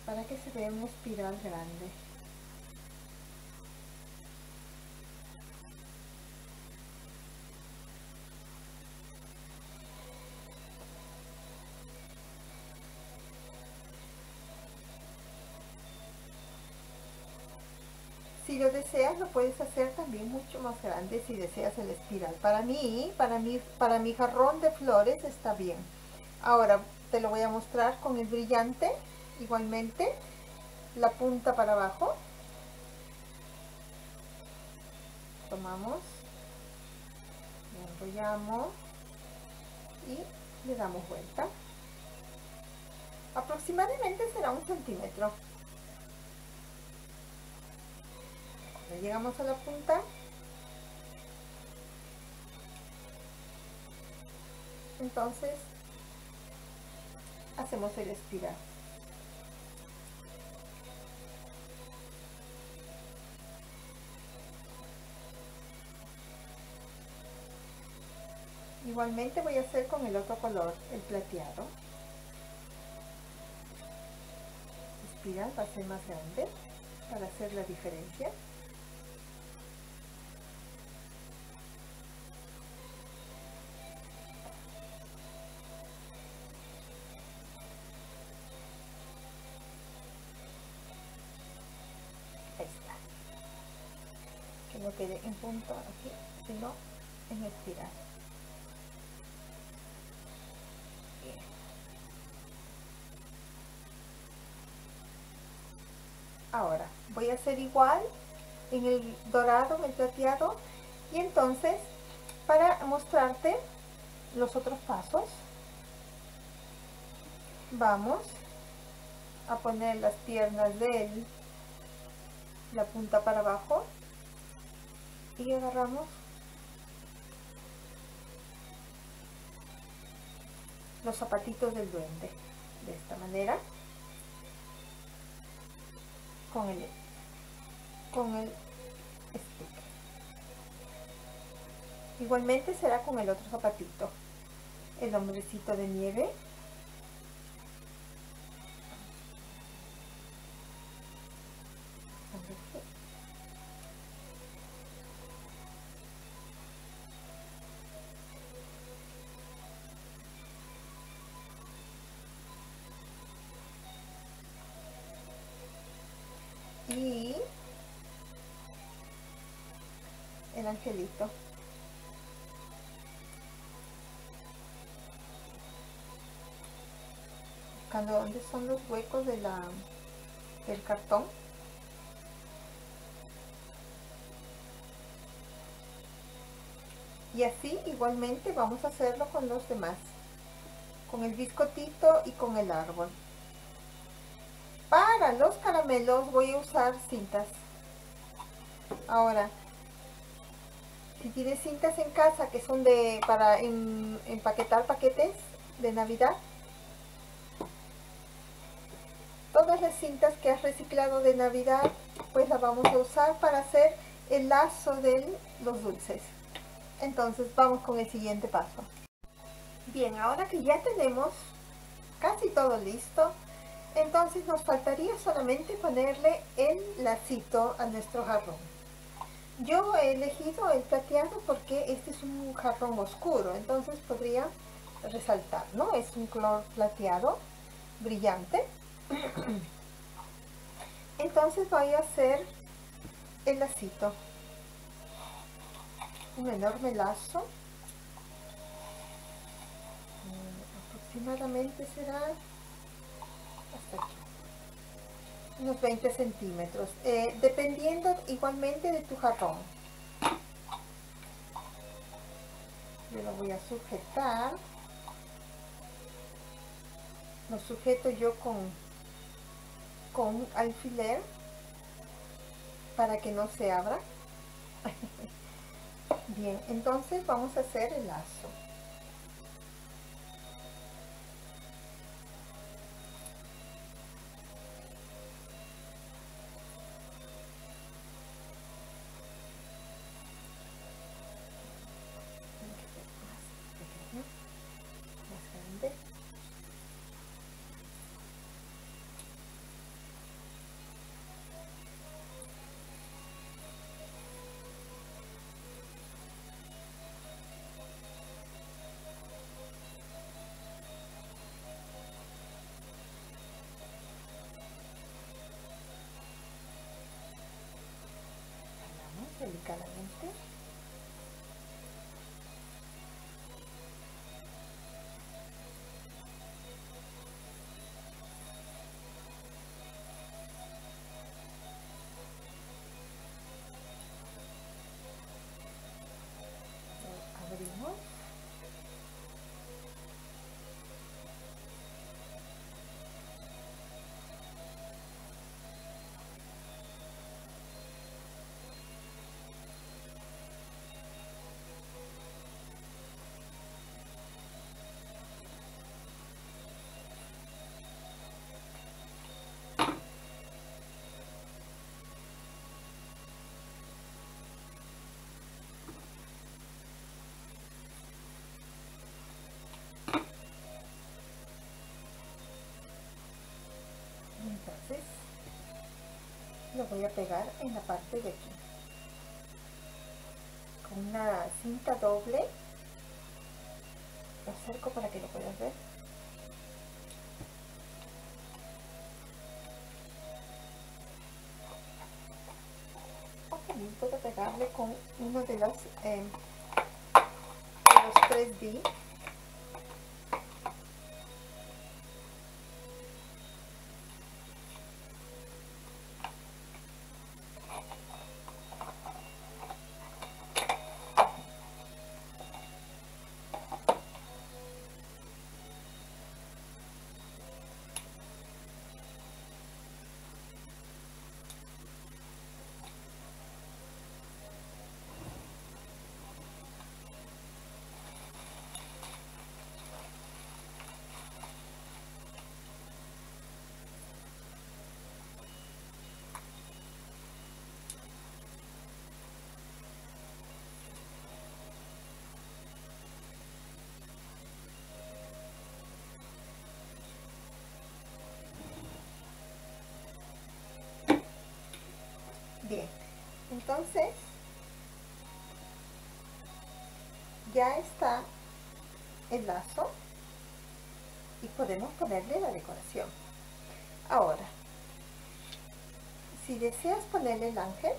para que se vea una espiral grande. Si lo deseas, lo puedes hacer también mucho más grande si deseas el espiral. Para mí, para mí, para mi jarrón de flores está bien. Ahora te lo voy a mostrar con el brillante igualmente la punta para abajo tomamos enrollamos y le damos vuelta aproximadamente será un centímetro cuando llegamos a la punta. Entonces hacemos el espiral. Igualmente voy a hacer con el otro color el plateado. Espiral va a ser más grande para hacer la diferencia punto aquí, sino en espiral. Ahora, voy a hacer igual en el dorado, en el plateado, y entonces, para mostrarte los otros pasos, vamos a poner las piernas de la punta para abajo y agarramos. Los zapatitos del duende de esta manera. Con el con el stick. Igualmente será con el otro zapatito. El hombrecito de nieve el angelito. Buscando dónde son los huecos de la del cartón. Y así igualmente vamos a hacerlo con los demás. Con el biscotito y con el árbol. Para los caramelos voy a usar cintas. Ahora, si tienes cintas en casa que son de para empaquetar paquetes de Navidad, todas las cintas que has reciclado de Navidad, pues las vamos a usar para hacer el lazo de los dulces. Entonces vamos con el siguiente paso. Bien, ahora que ya tenemos casi todo listo, entonces nos faltaría solamente ponerle el lacito a nuestro jarrón. Yo he elegido el plateado porque este es un jarrón oscuro, entonces podría resaltar, ¿no? Es un color plateado brillante. Entonces voy a hacer el lacito. Un enorme lazo. Mm, aproximadamente será unos 20 centímetros, eh, dependiendo igualmente de tu jarrón. Yo lo voy a sujetar. Lo sujeto yo con, con alfiler para que no se abra. Bien, entonces vamos a hacer el lazo. Delicadamente voy a pegar en la parte de aquí. Con una cinta doble. Lo acerco para que lo puedas ver. También puedo pegarle con uno de los, eh, de los 3D Bien, entonces ya está el lazo y podemos ponerle la decoración. Ahora, si deseas ponerle el ángel,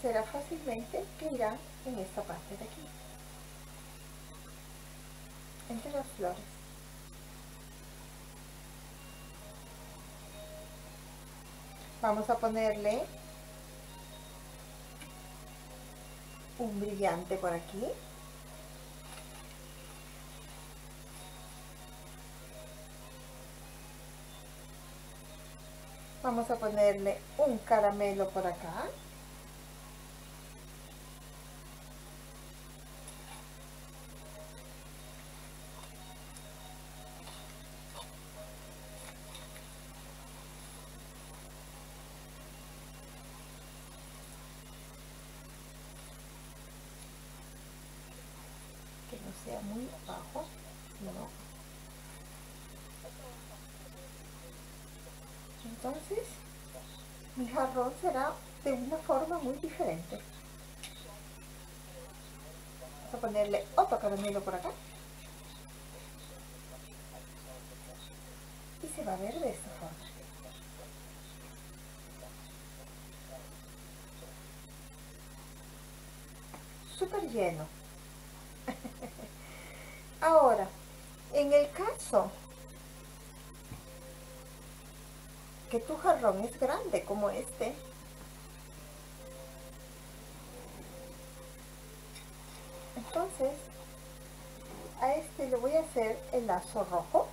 será fácilmente que irá en esta parte de aquí, entre las flores. Vamos a ponerle un brillante por aquí. Vamos a ponerle un caramelo por acá sea muy bajo, Entonces, mi jarrón será de una forma muy diferente. Vamos a ponerle otro caramelo por acá. Y se va a ver de esta forma. Súper lleno. Ahora, en el caso que tu jarrón es grande como este, entonces a este le voy a lazo rojo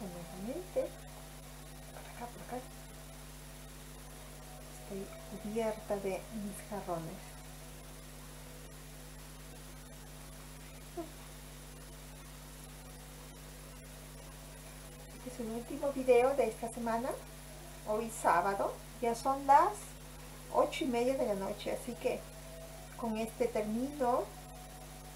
nuevamente por acá por acá cubierta de mis jarrones este es el último video de esta semana hoy sábado ya son las ocho y media de la noche así que con este termino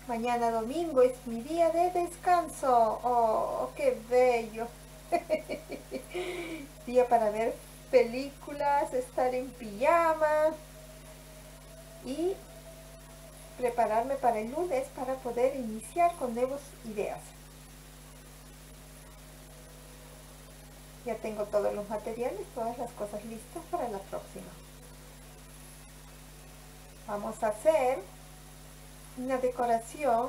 Mañana domingo es mi día de descanso. ¡Oh, qué bello! día para ver películas, estar en pijama y prepararme para el lunes para poder iniciar con nuevas ideas. Ya tengo todos los materiales, todas las cosas listas para la próxima. Vamos a hacer una decoración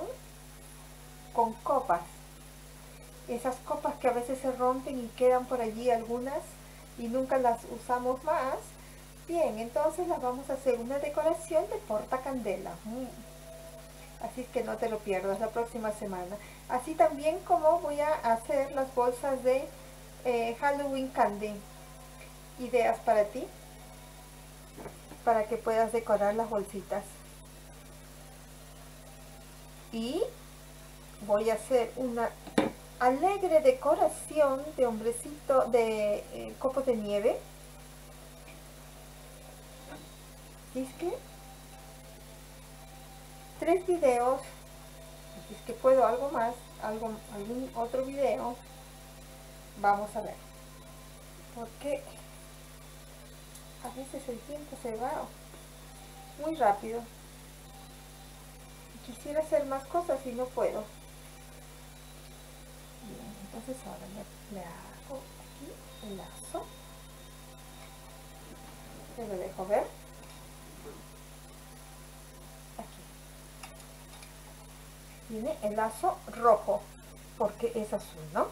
con copas. Esas copas que a veces se rompen y quedan por allí algunas y nunca las usamos más. Bien, entonces las vamos a hacer una decoración de porta candela. Mm. Así que no te lo pierdas la próxima semana. Así también como voy a hacer las bolsas de eh, Halloween Candy. Ideas para ti. Para que puedas decorar las bolsitas. y voy a hacer una alegre decoración de hombrecito de eh, copo de nieve. Es que tres videos. Si es que puedo algo más algo algún otro video. Vamos a ver. Porque a veces el tiempo se va muy rápido. Quisiera hacer más cosas y no puedo entonces ahora le, hago aquí el lazo. Se lo dejo ver. Aquí. Viene el lazo rojo porque es azul no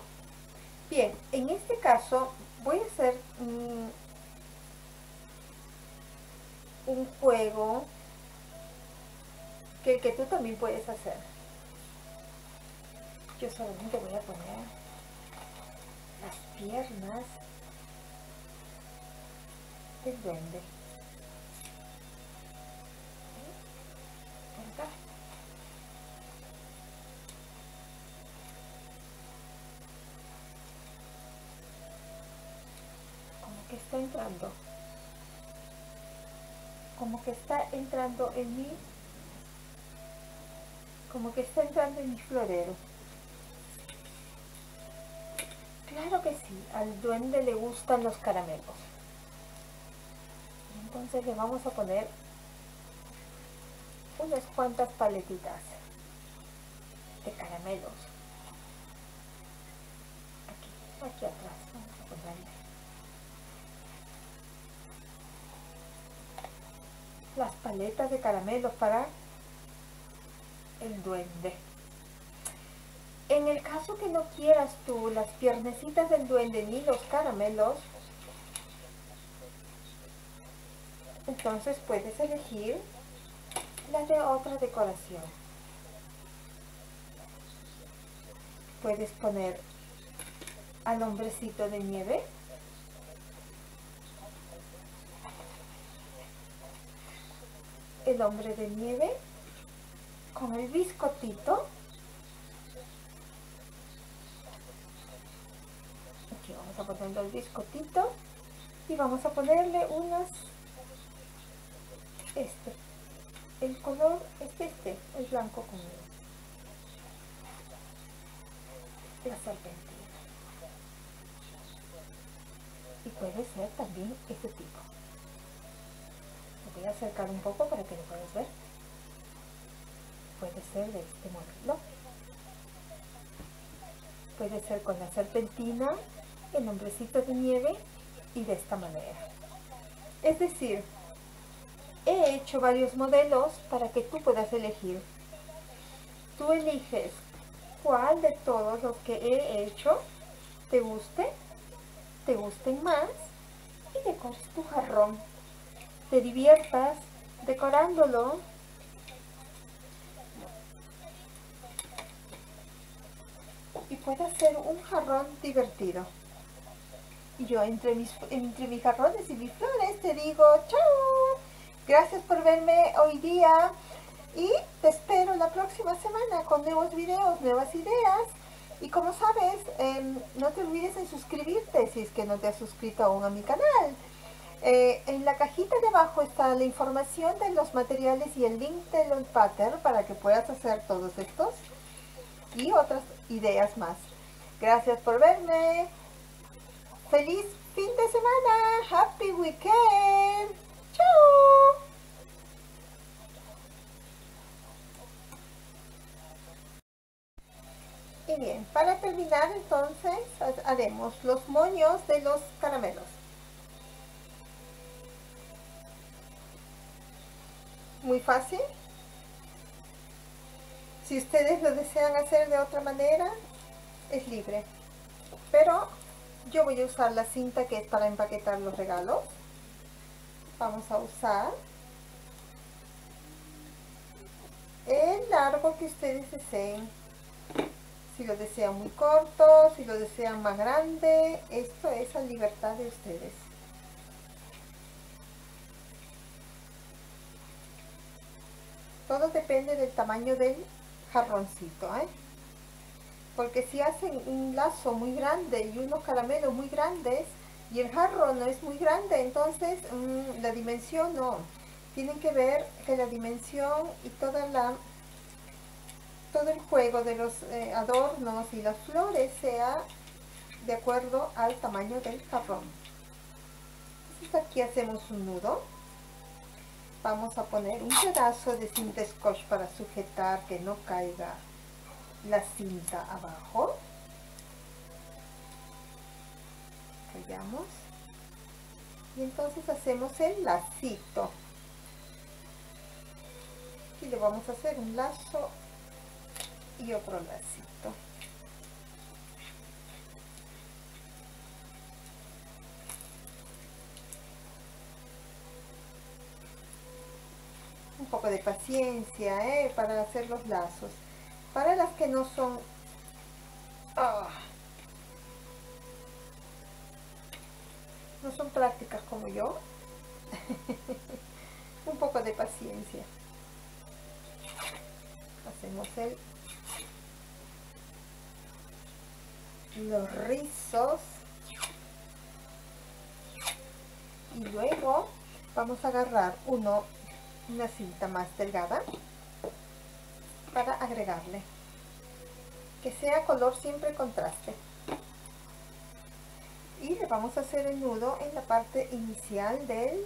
bien en este caso voy a hacer un juego que, que tú también puedes hacer yo solamente voy a poner las piernas del duende. Como que está entrando. Como que está entrando en mi... Como que está entrando en mi florero. Claro que sí, al duende le gustan los caramelos. Entonces le vamos a poner unas cuantas paletitas de caramelos. Aquí, aquí atrás, vamos a ponerle. Las paletas de caramelos para el duende. En el caso que no quieras tú las piernecitas del duende ni los caramelos, entonces puedes elegir la de otra decoración. Puedes poner al hombrecito de nieve. El hombre de nieve con el biscotito a ponerle el biscotito y vamos a ponerle unas este el color este este el blanco con la serpentina. Y puede ser también este tipo. Lo voy a acercar un poco para que lo puedas ver. Puede ser de este modelo. Puede ser con la serpentina el hombrecito de nieve y de esta manera. Es decir, he hecho varios modelos para que tú puedas elegir. Tú eliges cuál de todos los que he hecho te guste, te gusten más y decores tu jarrón. Te diviertas decorándolo y pueda ser un jarrón divertido. Y yo entre mis, entre mis jarrones y mis flores te digo chao. Gracias por verme hoy día y te espero la próxima semana con nuevos videos, nuevas ideas. Y como sabes, em, no te olvides en suscribirte si es que no te has suscrito aún a mi canal. Eh, en la cajita de abajo está la información de los materiales y el link de los pattern para que puedas hacer todos estos y otras ideas más. Gracias por verme. ¡Feliz fin de semana! ¡Happy weekend! ¡Chao! Y bien, para terminar entonces haremos los moños de los caramelos. Muy fácil. Si ustedes lo desean hacer de otra manera, es libre. Pero yo voy a usar la cinta que es para empaquetar los regalos. Vamos a usar el largo que ustedes deseen. Si lo desean muy corto, si lo desean más grande, esto es a libertad de ustedes. Todo depende del tamaño del jarroncito, ¿eh? Porque si hacen un lazo muy grande y unos caramelos muy grandes y el jarro no es muy grande, entonces mm, la dimensión no. Tienen que ver que la dimensión y toda la todo el juego de los eh, adornos y las flores sea de acuerdo al tamaño del jarrón. Entonces aquí hacemos un nudo. Vamos a poner un pedazo de cinta scotch para sujetar que no caiga la cinta abajo. Callamos. Y entonces hacemos el lacito. Y le vamos a hacer un lazo y otro lacito. Un poco de paciencia ¿eh? para hacer los lazos. Para las que no son... Ah, no son prácticas como yo. un poco de paciencia. Hacemos el los rizos y luego vamos a agarrar uno una cinta más delgada para agregarle. Que sea color siempre contraste. Y le vamos a hacer el nudo en la parte inicial del,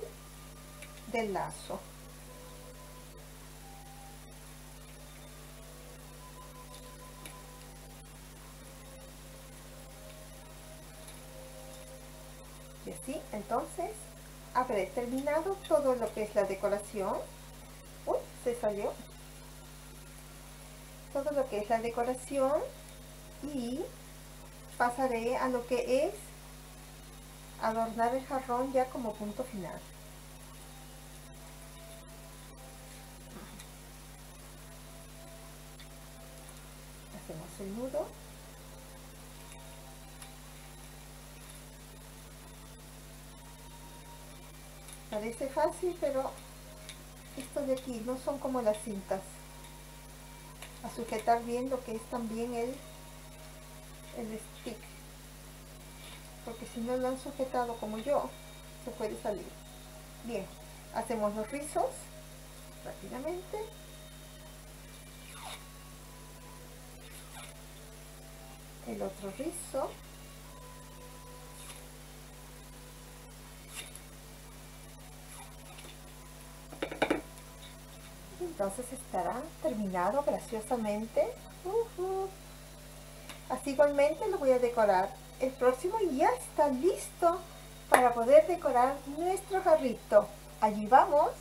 del lazo. Y así entonces habré terminado todo lo que es la decoración. Uy se salió todo lo que es la decoración y pasaré a lo que es adornar el jarrón ya como punto final. Hacemos el nudo. Parece fácil pero esto de aquí no son como las cintas a sujetar bien lo que es también el, el stick. Porque si no lo han sujetado como yo se puede salir. Bien hacemos los rizos rápidamente. El otro rizo entonces estará terminado graciosamente. Así igualmente lo voy a decorar. El próximo ya está listo para poder decorar nuestro jarrito. Allí vamos.